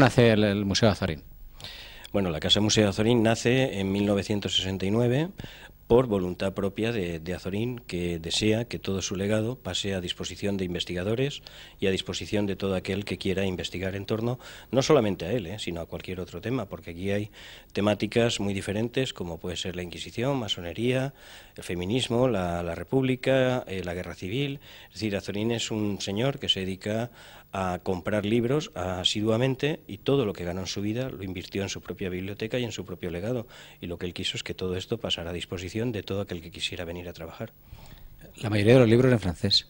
nace el, Museo de Azorín? Bueno, la Casa Museo de Azorín nace en 1969 por voluntad propia de, Azorín, que desea que todo su legado pase a disposición de investigadores y a disposición de todo aquel que quiera investigar en torno, no solamente a él, eh, sino a cualquier otro tema, porque aquí hay temáticas muy diferentes, como puede ser la Inquisición, masonería, el feminismo, la, República, eh, la Guerra Civil. Es decir, Azorín es un señor que se dedica a comprar libros asiduamente y todo lo que ganó en su vida lo invirtió en su propia biblioteca y en su propio legado. Y lo que él quiso es que todo esto pasara a disposición de todo aquel que quisiera venir a trabajar. La mayoría de los libros en francés.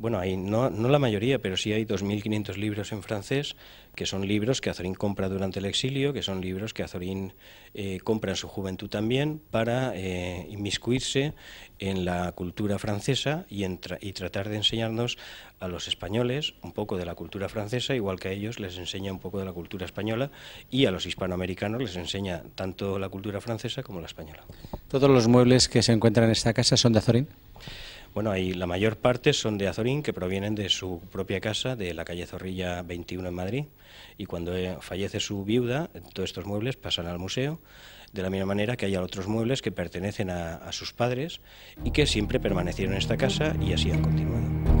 Bueno, hay, no, no la mayoría, pero sí hay 2.500 libros en francés, que son libros que Azorín compra durante el exilio, que son libros que Azorín eh, compra en su juventud también para eh, inmiscuirse en la cultura francesa y, y tratar de enseñarnos a los españoles un poco de la cultura francesa, igual que a ellos les enseña un poco de la cultura española, y a los hispanoamericanos les enseña tanto la cultura francesa como la española. ¿Todos los muebles que se encuentran en esta casa son de Azorín? Bueno, ahí la mayor parte son de Azorín, que provienen de su propia casa, de la calle Zorrilla 21 en Madrid, y cuando eh, fallece su viuda, todos estos muebles pasan al museo, de la misma manera que hay otros muebles que pertenecen a, sus padres y que siempre permanecieron en esta casa y así han continuado.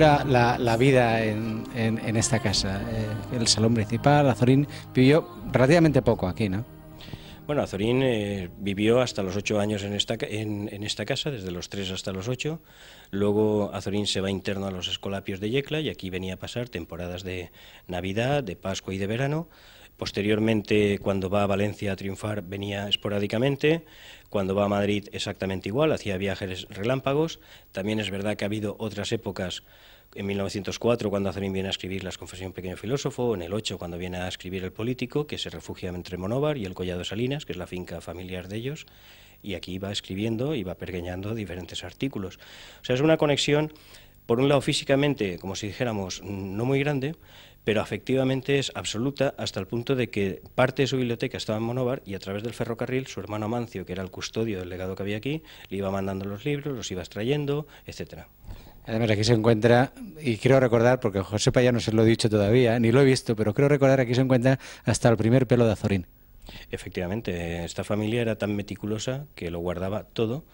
la, vida en, esta casa? Eh, el salón principal, Azorín vivió relativamente poco aquí, ¿no? Bueno, Azorín eh, vivió hasta los ocho años en esta, en, esta casa, desde los tres hasta los ocho. Luego Azorín se va interno a los Escolapios de Yecla y aquí venía a pasar temporadas de Navidad, de Pascua y de verano. Posteriormente, cuando va a Valencia a triunfar, venía esporádicamente. Cuando va a Madrid, exactamente igual, hacía viajes relámpagos. También es verdad que ha habido otras épocas en 1904 cuando Azorín viene a escribir Las Confesiones pequeño filósofo, en el 8 cuando viene a escribir El político, que se refugia entre Monóvar y el Collado Salinas, que es la finca familiar de ellos, y aquí va escribiendo y va pergeñando diferentes artículos. O sea, es una conexión, por un lado físicamente, como si dijéramos, no muy grande, pero afectivamente es absoluta hasta el punto de que parte de su biblioteca estaba en Monóvar y a través del ferrocarril su hermano Amancio, que era el custodio del legado que había aquí, le iba mandando los libros, los iba extrayendo, etcétera. Además, aquí se encuentra, y quiero recordar, porque José ya no se lo he dicho todavía, ni lo he visto, pero creo recordar aquí se encuentra hasta el primer pelo de Azorín. Efectivamente, esta familia era tan meticulosa que lo guardaba todo.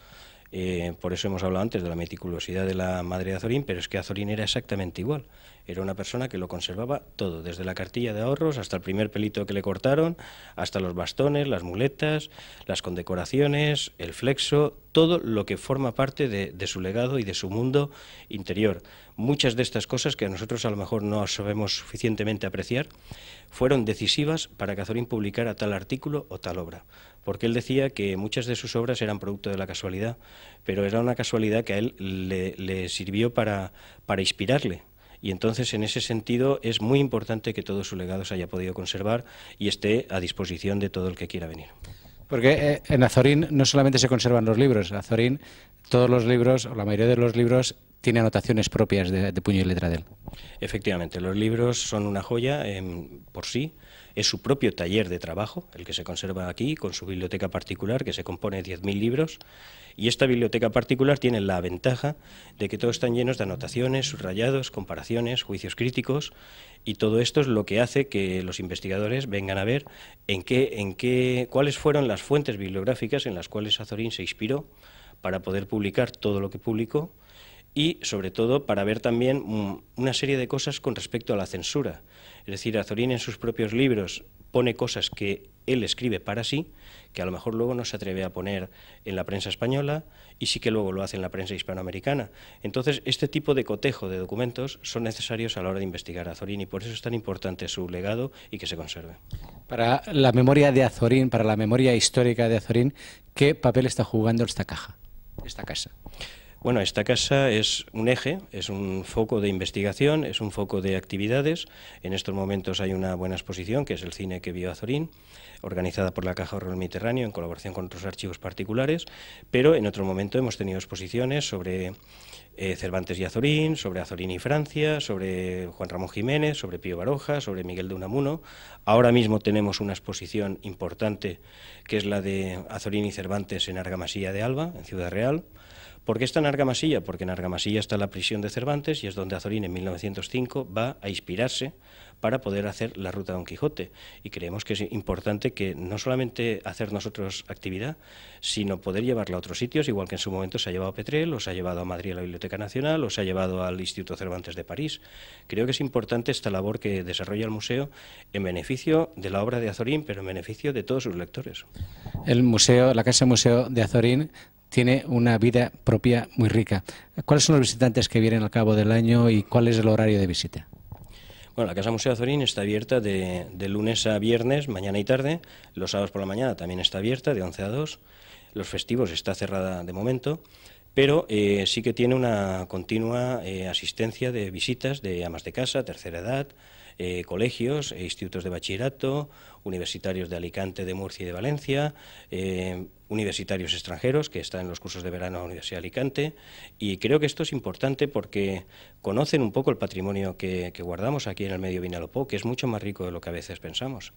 Eh, por eso hemos hablado antes de la meticulosidad de la madre de Azorín, pero es que Azorín era exactamente igual. Era una persona que lo conservaba todo, desde la cartilla de ahorros hasta el primer pelito que le cortaron, hasta los bastones, las muletas, las condecoraciones, el flexo, todo lo que forma parte de, su legado y de su mundo interior. Muchas de estas cosas que nosotros a lo mejor no sabemos suficientemente apreciar, fueron decisivas para que Azorín publicara tal artículo o tal obra, porque él decía que muchas de sus obras eran producto de la casualidad, pero era una casualidad que a él le, sirvió para, para inspirarle, y entonces en ese sentido es muy importante que todo su legado se haya podido conservar y esté a disposición de todo el que quiera venir. Porque eh, en Azorín no solamente se conservan los libros, en Azorín todos los libros, o la mayoría de los libros, tiene anotaciones propias de, puño y letra de él. Efectivamente, los libros son una joya por sí, es su propio taller de trabajo, el que se conserva aquí, con su biblioteca particular, que se compone de 10.000 libros, y esta biblioteca particular tiene la ventaja de que todos están llenos de anotaciones, subrayados, comparaciones, juicios críticos, y todo esto es lo que hace que los investigadores vengan a ver en qué, en qué, cuáles fueron las fuentes bibliográficas en las cuales Azorín se inspiró para poder publicar todo lo que publicó y sobre todo para ver también una serie de cosas con respecto a la censura. Es decir, Azorín en sus propios libros pone cosas que él escribe para sí, que a lo mejor luego no se atreve a poner en la prensa española y sí que luego lo hace en la prensa hispanoamericana. Entonces, este tipo de cotejo de documentos son necesarios a la hora de investigar a Azorín y por eso es tan importante su legado y que se conserve. Para la memoria de Azorín, para la memoria histórica de Azorín, ¿qué papel está jugando esta caja, esta casa? Bueno, esta casa es un eje, es un foco de investigación, es un foco de actividades. En estos momentos hay una buena exposición, que es el cine que vio Azorín, organizada por la Caja Rural Mediterráneo en colaboración con otros archivos particulares, pero en otro momento hemos tenido exposiciones sobre eh, Cervantes y Azorín, sobre Azorín y Francia, sobre Juan Ramón Jiménez, sobre Pío Baroja, sobre Miguel de Unamuno. Ahora mismo tenemos una exposición importante, que es la de Azorín y Cervantes en Argamasilla de Alba, en Ciudad Real. ¿Por qué está en Argamasilla? Porque en Argamasilla está la prisión de Cervantes y es donde Azorín en 1905 va a inspirarse para poder hacer la ruta Don Quijote. Y creemos que es importante que no solamente hacer nosotros actividad, sino poder llevarla a otros sitios, igual que en su momento se ha llevado a Petrel, o se ha llevado a Madrid a la Biblioteca Nacional, o se ha llevado al Instituto Cervantes de París. Creo que es importante esta labor que desarrolla el museo en beneficio de la obra de Azorín, pero en beneficio de todos sus lectores. El museo, la Casa Museo de Azorín tiene una vida propia muy rica. ¿Cuáles son los visitantes que vienen al cabo del año y cuál es el horario de visita? Bueno, la Casa Museo Azorín está abierta de, lunes a viernes, mañana y tarde. Los sábados por la mañana también está abierta, de 11 a 2. Los festivos está cerrada de momento, pero eh, sí que tiene una continua eh, asistencia de visitas de amas de casa, tercera edad, eh, colegios, e institutos de bachillerato, universitarios de Alicante, de Murcia y de Valencia, eh, universitarios extranjeros que están en los cursos de verano de la Universidad de Alicante y creo que esto es importante porque conocen un poco el patrimonio que, que guardamos aquí en el medio Vinalopó, que es mucho más rico de lo que a veces pensamos.